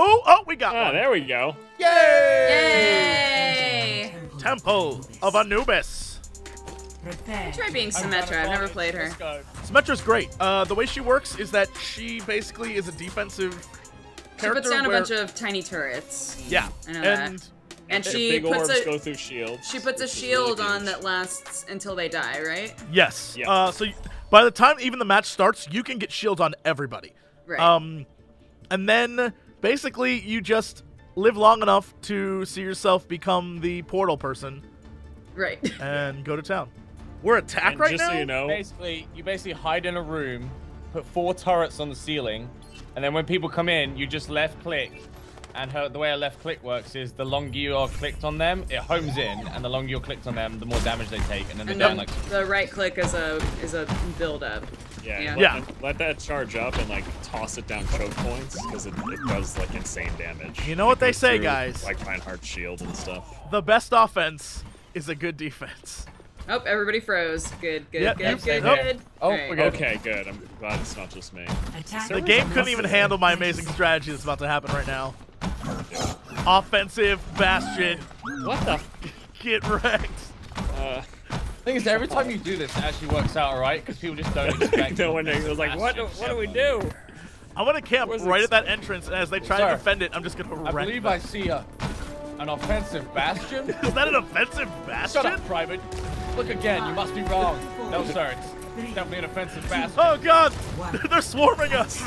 Oh, oh, we got Ah, one. there we go. Yay! Temple of Anubis. Try being Symmetra. I've never played her. Let's. Symmetra's great. Uh, the way she works is that she basically is a defensive She character. puts down a where- bunch of tiny turrets. Yeah, I know and that. And she big puts orbs a go through shields. she puts a which is really shield on that lasts until they die, right? yes. Yeah. Uh, so y- by the time even the match starts, you can get shields on everybody. Right. Um, and then basically you just live long enough to see yourself become the portal person right. and go to town. We're attack And right just now. so you know, Basically, you basically hide in a room, put four turrets on the ceiling, and then when people come in, you just left click. And her, the way a left click works is the longer you are clicked on them, it homes in, and the longer you're clicked on them, the more damage they take, and then they're and down then like. the right click is a is a build up. Yeah, Yeah. Let, Yeah. them- let that charge up and like toss it down choke points because it, it does like insane damage. You know what they say, through, guys. Like Reinhardt's shield and stuff. the best offense is a good defense. Oh, everybody froze. Good, good, Yep, good, yep, good, nope. good. Oh, Alright. we're good. Okay, good. I'm glad it's not just me. Attack. The game couldn't even handle my amazing strategy that's about to happen right now. Offensive bastion, What the? Get wrecked. uh, thing is, every time you do this, it actually works out alright, because people just don't expect. no one was like, what? Do, what do we do? I'm gonna camp right at that entrance, and as they try Sir, to defend it, I'm just gonna I believe them. I see a, an offensive bastion. Is that an offensive bastion? Shut up, Private. Look again, you must be wrong. No, sir, it's definitely an offensive bastion. Oh god, they're swarming us.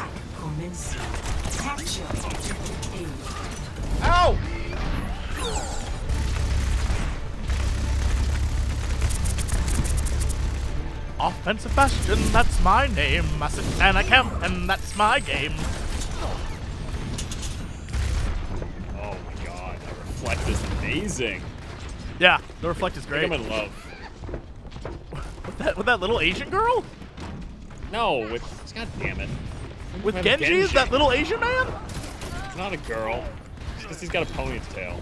Ow! Offensive bastion, that's my name. I sit and I camp, and that's my game. Oh my god, that reflect is amazing. Yeah, the reflect is great. I'm in love. With that, with that little Asian girl? No, with God damn it. With With Genji, Genji. that little Asian man? It's not a girl. It's because he's got a ponytail.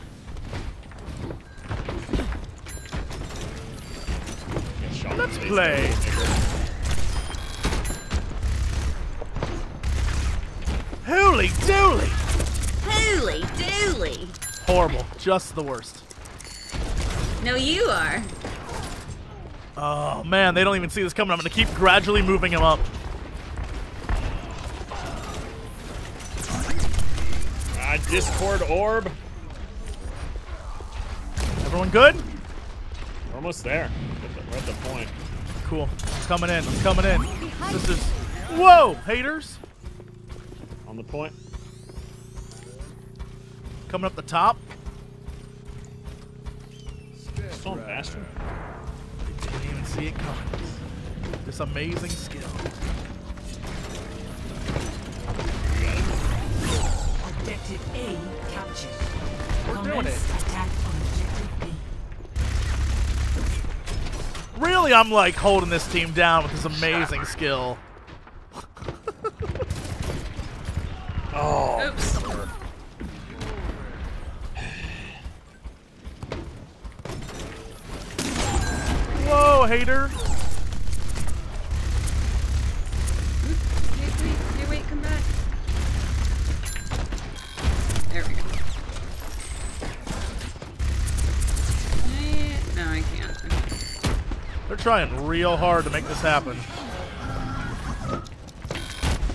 Play. Holy dooly! Holy dooly! Horrible, just the worst. No, you are. Oh man, they don't even see this coming. I'm gonna keep gradually moving him up. Ah, Discord orb. Everyone good? We're almost there. We're at the point. Cool. I'm coming in. I'm coming in. This is. Whoa, haters! On the point. Coming up the top. Still on Bastion. Didn't even see it coming. This amazing skill. Objective A captured. We're doing it. attack on objective B. Really, I'm like holding this team down with this amazing skill. Oh. Oops. Whoa, hater! Trying real hard to make this happen.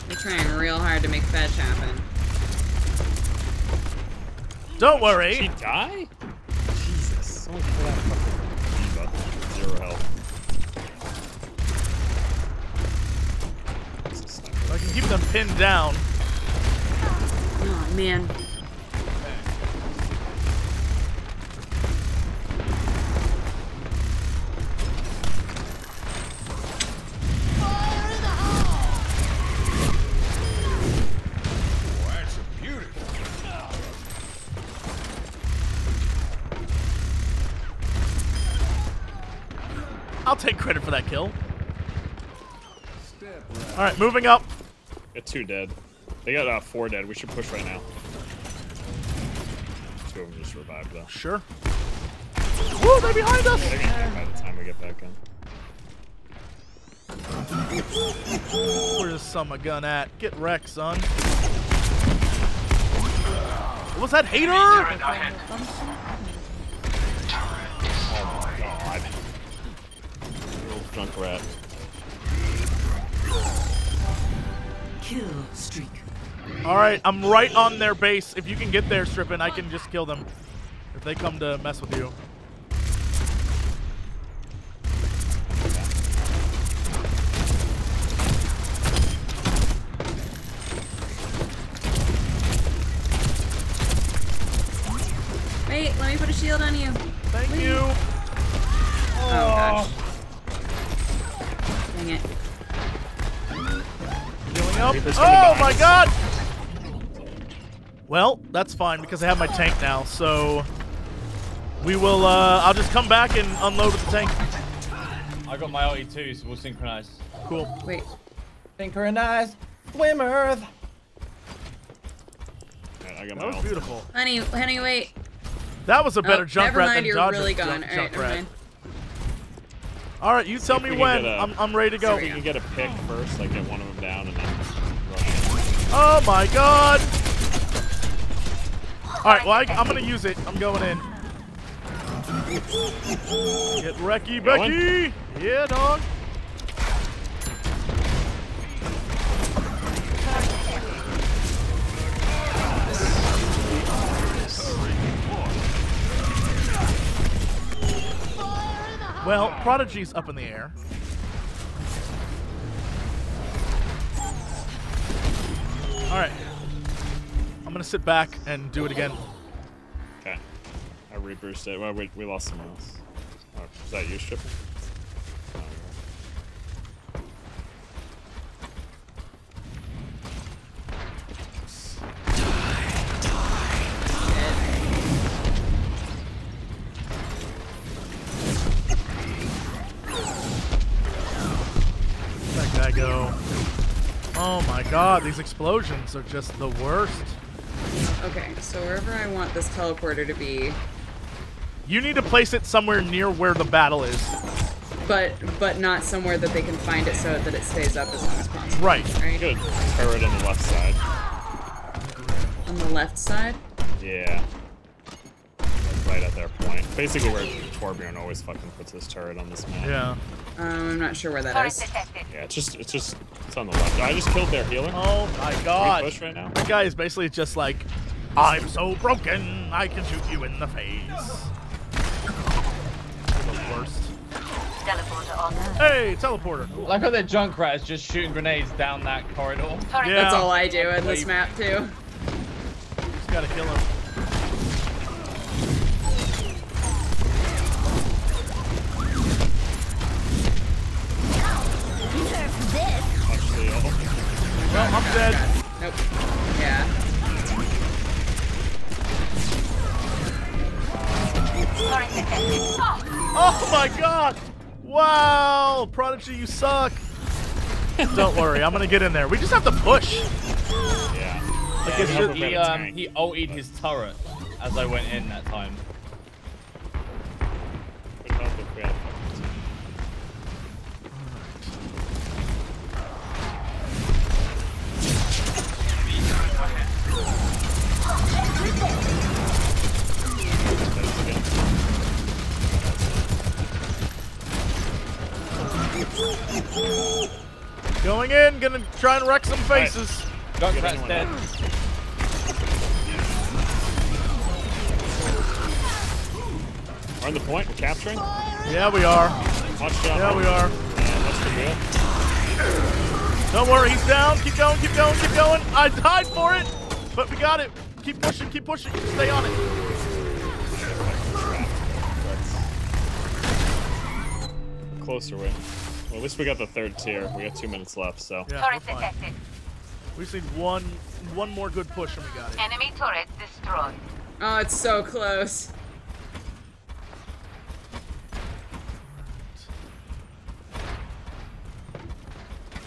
They're trying real hard to make fetch happen. Don't Did worry. she die? Jesus. Someone pull out fucking D.Va. Zero health. This is sniper. I can keep them pinned down. Oh man. I'll take credit for that kill. All right, moving up. Got two dead. They got uh, four dead. We should push right now. Two of them just revived though. Sure. Woo, they're behind us. They're gonna by the time we get back in. Where's Summer Gun at? Get wrecked, son. What was that hater? Drunk rat. Kill streak. All right, I'm right on their base. If you can get there, Strippin, I can just kill them. If they come to mess with you. Wait, let me put a shield on you. Thank you. Oh gosh. Oh. Dang it. Healing up. Oh my god! Well, that's fine because I have my tank now, so we will uh I'll just come back and unload with the tank. I got my ulti too, so we'll synchronize. Cool. Wait. Synchronize. Swimmer. Alright, I got That my was ult. beautiful. Honey, honey, wait. That was a better oh, jump never rat mind, than you're Dodger's really jump, gone. Alright, jump never rat. mind. All right, you tell me when. get a- I'm, I'm ready to go. We can get a pick first, like get one of them down and then. Oh my god! Alright, well, I, I'm gonna use it. I'm going in. Get Recky? Becky! Yeah, dog. Well, Prodigy's up in the air. Alright. I'm gonna sit back and do it again. Okay. I reboosted. Well, we, we lost someone else. Oh, is that you, Stripper? My god, these explosions are just the worst. Okay, so wherever I want this teleporter to be, You need to place it somewhere near where the battle is. but but not somewhere that they can find it so that it stays up as long as possible. Right. Right? Good. Turret on the left side. On the left side. Yeah. Like right at their point. Basically where Torbjorn always fucking puts his turret on this map. Yeah. Um, I'm not sure where that is. Yeah, it's just it's just it's on the left. I just killed their healer. Oh my god. push right now? That guy is basically just like, I'm so broken, I can shoot you in the face. The worst. Teleporter online. Hey, teleporter. Like how their Junkrat is just shooting grenades down that corridor. Yeah. That's all I do in this map too. Just gotta kill him. Well, I'm dead. Nope. Yeah. Oh my god! Wow! Prodigy, you suck. Don't worry, I'm gonna get in there. We just have to push. Yeah. Like, Yeah, it's we just- have a He better um tank. he ultied his turret as I went in that time. Try and wreck some faces. Junk Get rat's anyone dead. out. We're on the point. We're capturing. Yeah, we are. Watch out. Yeah, we are. And that's the wheel. Don't worry, he's down. Keep going, keep going, keep going. I died for it, but we got it. Keep pushing, keep pushing. Stay on it. Closer way. Well, at least we got the third tier. We got two minutes left, so. Yeah, we're Turret fine. detected. We just need one, one more good push and we got it. Enemy turret destroyed. Oh, it's so close.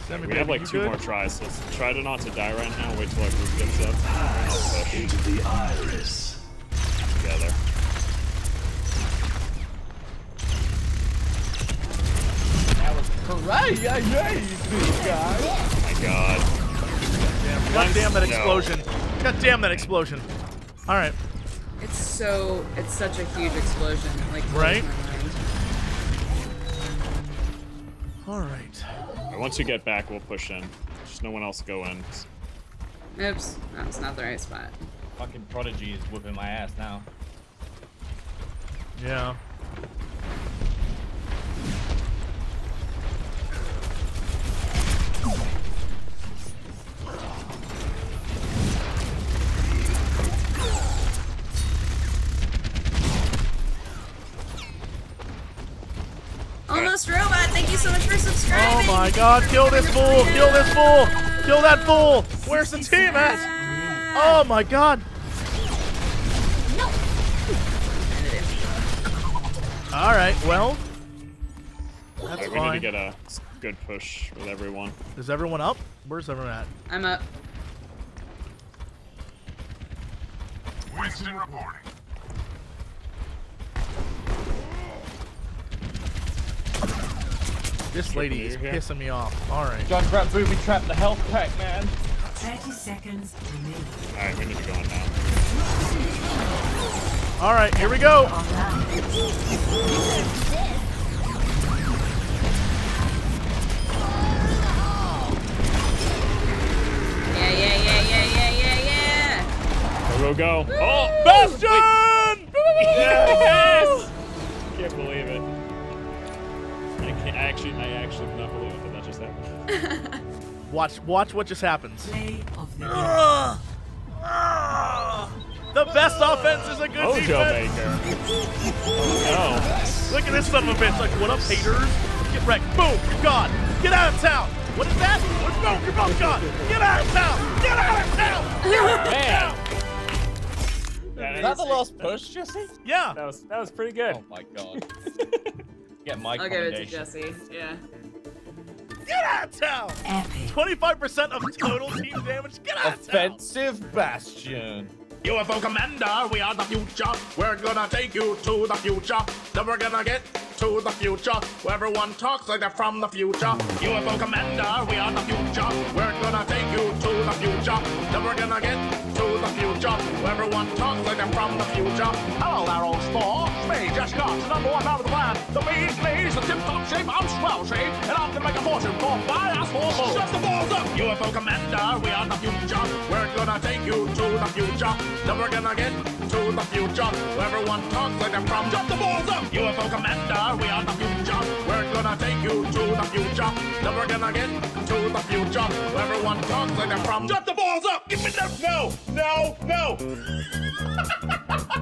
Send me, We have like two good? more tries, so let's try to not to die right now. Wait till our group gets up. and I'll Into the iris. together. That was crazy, guys. Oh my god. Damn, God damn that No. explosion. God damn that explosion. All right. It's so it's such a huge explosion. Like Right? All right. Once you get back, we'll push in. Just no one else go in. Oops, that's not the right spot. Fucking Prodigy is whooping my ass now. Yeah. Almost robot. Thank you so much for subscribing. Oh my god, kill this fool! Kill this fool! Kill that fool! Where's the team at? Oh my god! Alright, well. That's Alright, we need to get a good push with everyone. Is everyone up? Where's everyone at? I'm up. Winston reporting. This lady is here. pissing me off. Alright. John Grab booby trap the health pack, man. 30 seconds remaining. Alright, we need to go in now. Alright, here we go! Yeah, yeah, yeah, yeah, yeah, yeah, yeah. Go, go, go. Oh! Bastion! Yes! Can't actually I actually cannot believe it that that just happened. Watch, watch what just happens. Play of the game. Ugh. Ugh. The best offense is a good Mojo defense. maker. Oh. Look at this son of a bitch. Like, what up, haters? Get wrecked. Boom, you're gone. Get out of town. What is that? What? Boom, you're both gone. Get out of town. Get out of town. Get out of Man. That Is that the last push, Jesse? Yeah. That was that was pretty good. Oh my god. Get my I'll give it to. Jesse. Yeah. Get out of town. Epic. 25% of total team damage. Get out of town. Offensive Bastion. UFO Commander, we are the future. We're gonna take you to the future. Then we're gonna get to the future. Where everyone talks like they're from the future. UFO Commander, we are the future. We're gonna take you to the future. Then we're gonna get to the future. Everyone talks like they're from the future. Hello there, old spore. Me, just got the number one out of the plan. The bee's knees, the tip-top shape, I'm swell shape. And I can make a fortune for my ass for Shut the balls up! UFO Commander, we are the future. We're gonna take you to the future. Then we're gonna get to the future. Everyone talks like they're from. Shut the balls up! UFO Commander, we are the future. Gonna take you to the future. We're gonna get to the future. Everyone talks like they're from. Shut the balls up! Give me that! No! No! No!